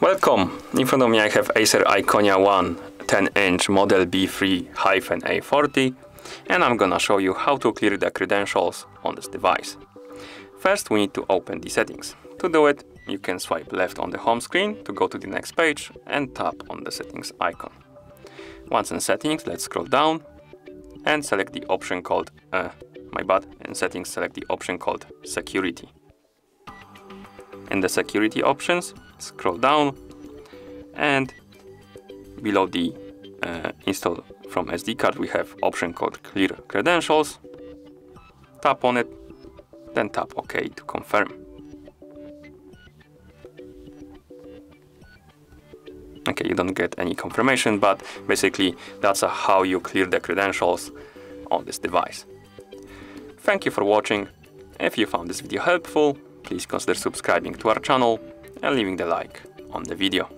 Welcome! In front of me I have Acer Iconia 1 10-inch Model B3-A40 and I'm gonna show you how to clear the credentials on this device. First we need to open the settings. To do it, you can swipe left on the home screen to go to the next page and tap on the settings icon. Once in settings, let's scroll down and select the option called, uh, my bad, in settings select the option called security. In the security options, scroll down and below the uh, install from SD card we have option called clear credentials. Tap on it then tap OK to confirm. Okay you don't get any confirmation but basically that's how you clear the credentials on this device thank you for watching if you found this video helpful please consider subscribing to our channel and leaving the like on the video.